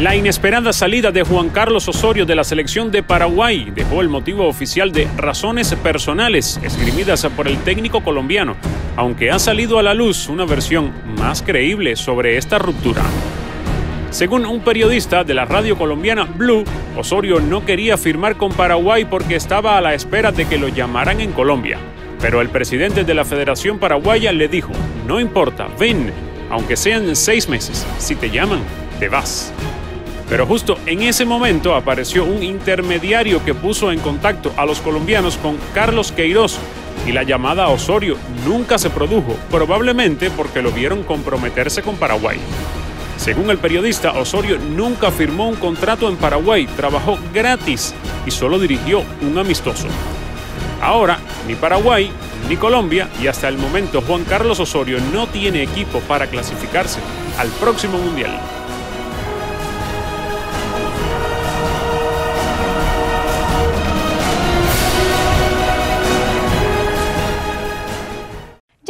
La inesperada salida de Juan Carlos Osorio de la selección de Paraguay dejó el motivo oficial de razones personales esgrimidas por el técnico colombiano, aunque ha salido a la luz una versión más creíble sobre esta ruptura. Según un periodista de la radio colombiana Blue, Osorio no quería firmar con Paraguay porque estaba a la espera de que lo llamaran en Colombia. Pero el presidente de la Federación Paraguaya le dijo, no importa, ven, aunque sean seis meses, si te llaman, te vas. Pero justo en ese momento apareció un intermediario que puso en contacto a los colombianos con Carlos Queiroz y la llamada a Osorio nunca se produjo, probablemente porque lo vieron comprometerse con Paraguay. Según el periodista, Osorio nunca firmó un contrato en Paraguay, trabajó gratis y solo dirigió un amistoso. Ahora, ni Paraguay, ni Colombia y hasta el momento Juan Carlos Osorio no tiene equipo para clasificarse al próximo Mundial.